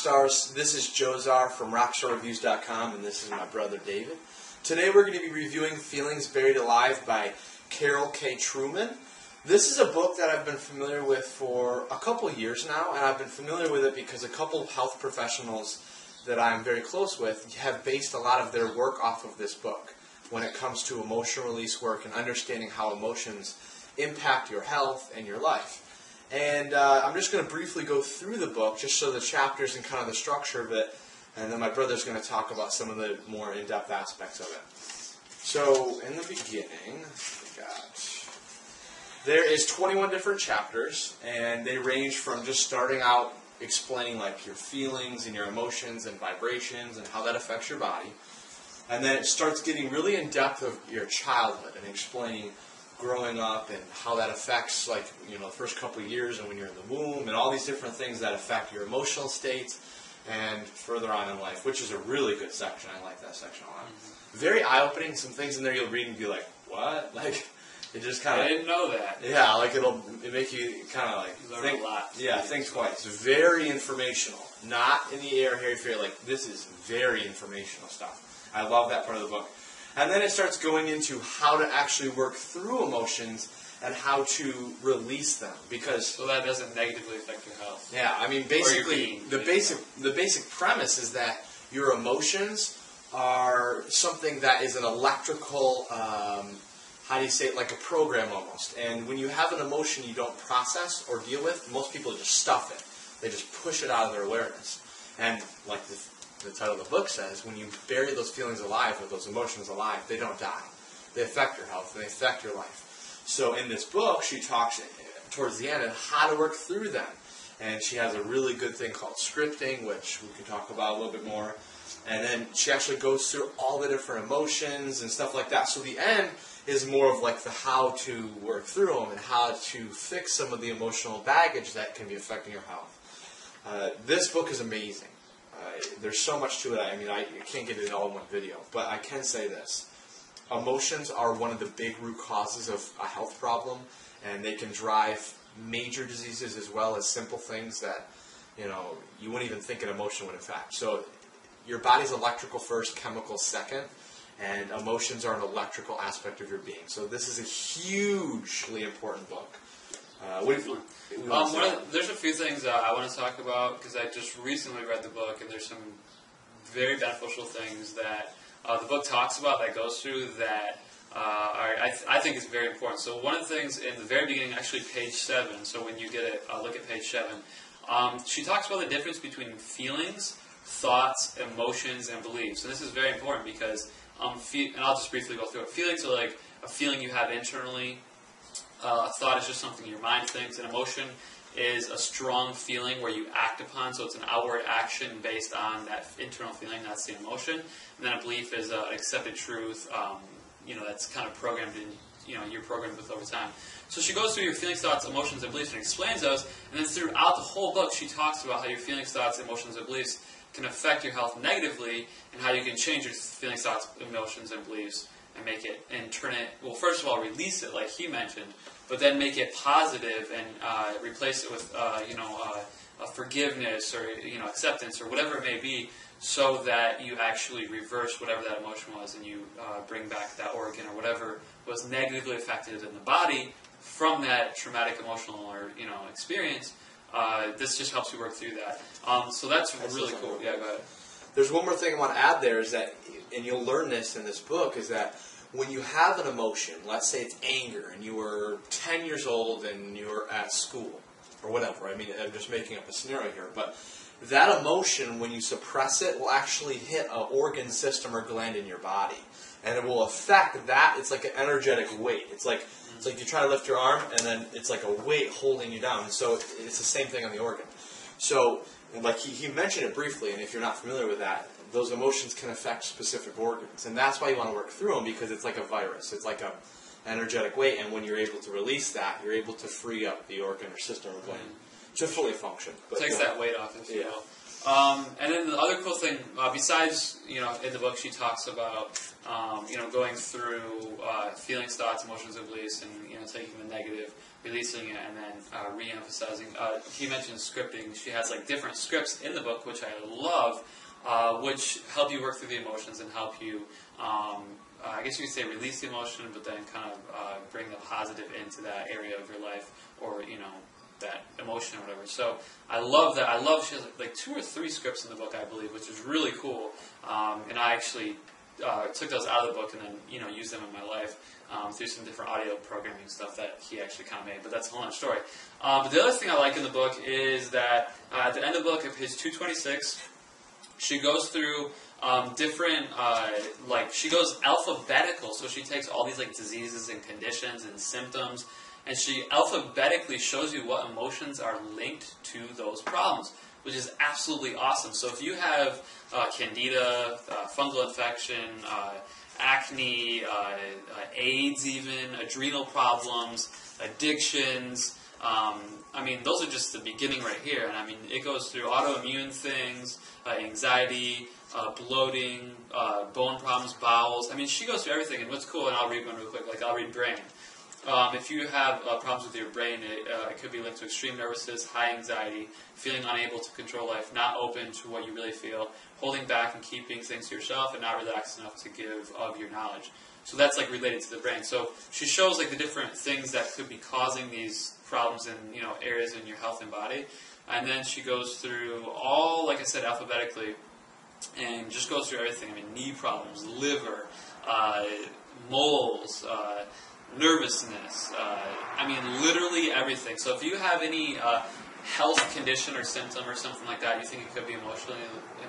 Rockstars. This is Jozar from RockstarReviews.com, and this is my brother David. Today we're going to be reviewing Feelings Buried Alive by Karol K. Truman. This is a book that I've been familiar with for a couple years now, and I've been familiar with it because a couple of health professionals that I'm very close with have based a lot of their work off of this book when it comes to emotional release work and understanding how emotions impact your health and your life. And uh, I'm just going to briefly go through the book, just so the chapters and kind of the structure of it, and then my brother's going to talk about some of the more in-depth aspects of it. So, in the beginning, got there is 21 different chapters, and they range from just starting out explaining like your feelings and your emotions and vibrations and how that affects your body, and then it starts getting really in depth of your childhood and explaining growing up and how that affects like you know the first couple of years and when you're in the womb and all these different things that affect your emotional states and further on in life, which is a really good section. I like that section a lot. Mm-hmm. Very eye opening. Some things in there you'll read and be like, "What?" Like it just kind of. I didn't know that. Yeah, like it'll it make you kind of like think a lot. Yeah, think twice. Very informational. Not in the air, Harry Fair. Like this is very informational stuff. I love that part of the book. And then it starts going into how to actually work through emotions and how to release them because so that doesn't negatively affect your health. Yeah, I mean basically the basic the basic premise is that your emotions are something that is an electrical um, how do you say it like a program almost. And when you have an emotion you don't process or deal with most people just stuff it. They just push it out of their awareness. And like the the title of the book says, when you bury those feelings alive or those emotions alive, they don't die. They affect your health and they affect your life. So in this book, she talks towards the end on how to work through them. And she has a really good thing called scripting, which we can talk about a little bit more. And then she actually goes through all the different emotions and stuff like that. So the end is more of like the how to work through them and how to fix some of the emotional baggage that can be affecting your health. Uh, this book is amazing Uh, there's so much to it. I mean, I, I can't get it all in one video, but I can say this: emotions are one of the big root causes of a health problem, and they can drive major diseases as well as simple things that you know you wouldn't even think an emotion would affect. So, your body's electrical first, chemical second. And emotions are an electrical aspect of your being. So this is a hugely important book. Uh, what um, the, there's a few things uh, I want to talk about because I just recently read the book, and there's some very beneficial things that uh, the book talks about that goes through that uh, are, I, th- I, think is very important. So one of the things in the very beginning, actually page seven. So when you get it, look at page seven. Um, she talks about the difference between feelings, thoughts, emotions, and beliefs. And this is very important because, um, fe- and I'll just briefly go through it. Feelings are like a feeling you have internally uh, a thought is just something your mind thinks. An emotion is a strong feeling where you act upon, so it's an outward action based on that internal feeling. That's the emotion. And then a belief is an accepted truth. Um, you know, that's kind of programmed in. You know, you're programmed with over time. So she goes through your feelings, thoughts, emotions, and beliefs and explains those. And then throughout the whole book, she talks about how your feelings, thoughts, emotions, and beliefs can affect your health negatively, and how you can change your feelings, thoughts, emotions, and beliefs and make it and turn it well first of all release it like he mentioned but then make it positive and uh, replace it with uh, you know uh, forgiveness or you know acceptance or whatever it may be so that you actually reverse whatever that emotion was and you uh, bring back that organ or whatever was negatively affected in the body from that traumatic emotional or you know experience uh, this just helps you work through that. Um, so that's really cool. Yeah go ahead. There's one more thing I want to add there is that, and you'll learn this in this book, is that when you have an emotion, let's say it's anger, and you were 10 years old and you were at school, or whatever, I mean, I'm just making up a scenario here, but that emotion, when you suppress it, will actually hit an organ system or gland in your body. And it will affect that. It's like an energetic weight. It's like it's like you try to lift your arm, and then it's like a weight holding you down. So it's the same thing on the organ. So like he, he mentioned it briefly, and if you're not familiar with that, those emotions can affect specific organs, and that's why you want to work through them because it's like a virus. It's like a energetic weight, and when you're able to release that, you're able to free up the organ or system or gland to fully function. But, takes that weight off, if you yeah. Um, and then the other cool thing, uh, besides you know, in the book she talks about um, you know going through uh, feelings, thoughts, emotions, and beliefs, and you know taking the negative, releasing it, and then uh, re-emphasizing. Uh, he mentioned scripting. She has like different scripts in the book, which I love, uh, which help you work through the emotions and help you. Um, uh, I guess you could say release the emotion, but then kind of uh, bring the positive into that area of your life, or you know that emotion or whatever. So I love that. I love she has like two or three scripts in the book, I believe, which is really cool. Um, and I actually uh, took those out of the book and then you know used them in my life um, through some different audio programming stuff that he actually kind of made. But that's a whole other story. Um, but the other thing I like in the book is that uh, at the end of the book, of twenty six, she goes through. Um, different, uh, like she goes alphabetical, so she takes all these like diseases and conditions and symptoms, and she alphabetically shows you what emotions are linked to those problems, which is absolutely awesome. So if you have uh, candida, uh, fungal infection, uh, acne, uh, uh, AIDS, even adrenal problems, addictions. Um, I mean, those are just the beginning right here, and I mean, it goes through autoimmune things, uh, anxiety, bloating, bone problems, bowels. I mean, she goes through everything. And what's cool, and I'll read one real quick. Like I'll read brain. Um, if you have uh, problems with your brain, it, uh, it, could be linked to extreme nervousness, high anxiety, feeling unable to control life, not open to what you really feel, holding back and keeping things to yourself, and not relaxed enough to give of your knowledge. So that's like related to the brain. So she shows like the different things that could be causing these problems in you know areas in your health and body, and then she goes through all, like I said, alphabetically, and just goes through everything. I mean, knee problems, liver, uh, moles. Nervousness. Uh, I mean, literally everything. So if you have any uh, health condition or symptom or something like that, you think it could be emotionally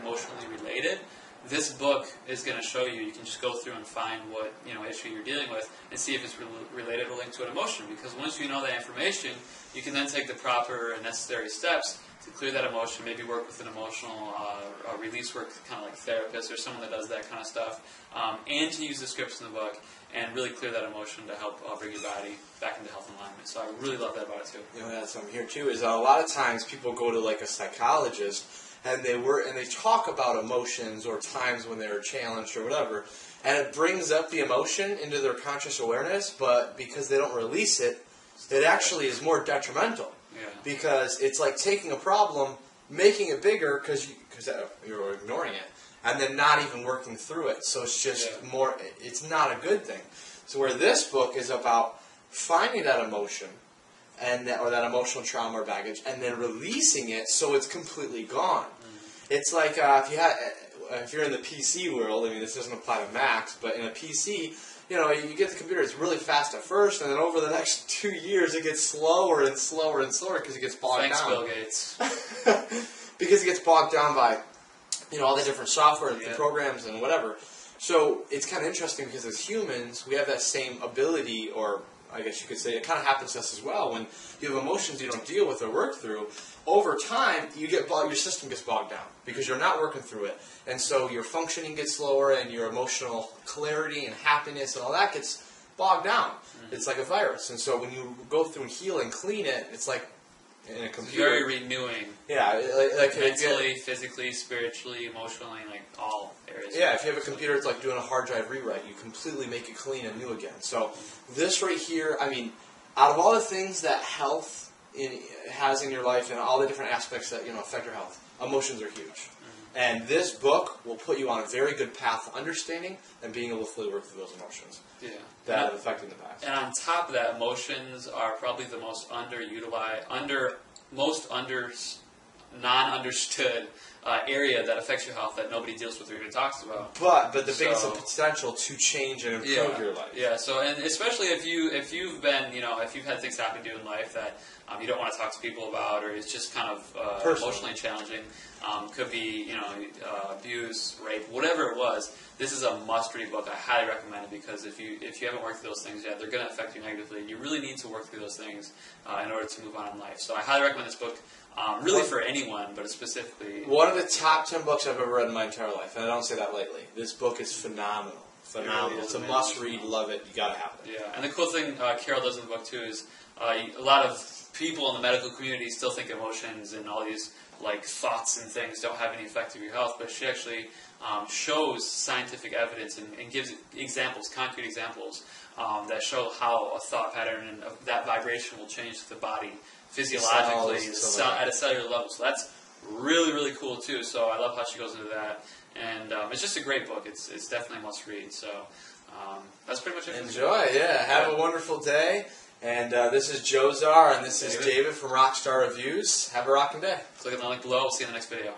emotionally related. This book is going to show you. You can just go through and find what you know issue you're dealing with, and see if it's re- related or linked to an emotion. Because once you know that information, you can then take the proper and necessary steps to clear that emotion. Maybe work with an emotional uh, release work, kind of like therapist or someone that does that kind of stuff, um, and to use the scripts in the book and really clear that emotion to help uh, bring your body back into health and alignment. So I really love that about it too. You know, that's what I'm here too. Is a lot of times people go to like a psychologist and they were and they talk about emotions or times when they're challenged or whatever, and it brings up the emotion into their conscious awareness. But because they don't release it, it actually is more detrimental. Yeah. Because it's like taking a problem, making it bigger because you, cause uh, you're ignoring it and then not even working through it. So it's just yeah. more, it's not a good thing. So where this book is about finding that emotion and that, or that emotional trauma or baggage and then releasing it so it's completely gone. Mm-hmm. It's like uh, if you had, uh, if you're in the PC world, I mean, this doesn't apply to Macs, but in a PC, you know, you get the computer, it's really fast at first, and then over the next two years, it gets slower and slower and slower because it gets bogged Thanks, down. Bill Gates. because it gets bogged down by you know all the different software and yeah. programs and whatever. So it's kind of interesting because as humans, we have that same ability, or I guess you could say it kind of happens to us as well. When you have emotions you don't deal with or work through, over time you get your system gets bogged down because you're not working through it, and so your functioning gets slower, and your emotional clarity and happiness and all that gets bogged down. Mm-hmm. It's like a virus, and so when you go through and heal and clean it, it's like in a computer. It's very renewing. Yeah, like, like mentally, physically, spiritually, emotionally, like all areas. Yeah, if you have a computer, it's like doing a hard drive rewrite. You completely make it clean and new again. So this right here, I mean, out of all the things that health in, has in your life and all the different aspects that you know affect your health, emotions are huge. And this book will put you on a very good path to understanding and being able to fully work through those emotions. Yeah. That have affected the past. And on top of that, emotions are probably the most underutilized, under most under non-understood uh, area that affects your health that nobody deals with or even talks about. But but the so, biggest potential to change and improve yeah, your life. Yeah. So and especially if you if you've been you know if you've had things happen to you in life that um, you don't want to talk to people about or it's just kind of uh, emotionally challenging. Um, could be you know uh, abuse, rape, whatever it was. This is a must-read book. I highly recommend it because if you if you haven't worked through those things yet, they're going to affect you negatively. and You really need to work through those things uh, in order to move on in life. So I highly recommend this book. Um, really for anyone, but specifically one of the top ten books I've ever read in my entire life, and I don't say that lightly. This book is phenomenal. phenomenal. It's a must read. Love it. You gotta have it. Yeah, and the cool thing uh, Karol does in the book too is uh, a lot of people in the medical community still think emotions and all these like thoughts and things don't have any effect on your health, but she actually um, shows scientific evidence and, and gives examples, concrete examples um, that show how a thought pattern and uh, that vibration will change the body physiologically Cells, at a cellular level. So that's really really cool too. So I love how she goes into that, and um, it's just a great book. It's it's definitely a must read. So. Um, that's pretty much it. Enjoy. Yeah. Have a wonderful day. And uh, this is Joe Czar, and this is David. David from Rockstar Reviews. Have a rocking day. Click on the link below. We'll see you in the next video.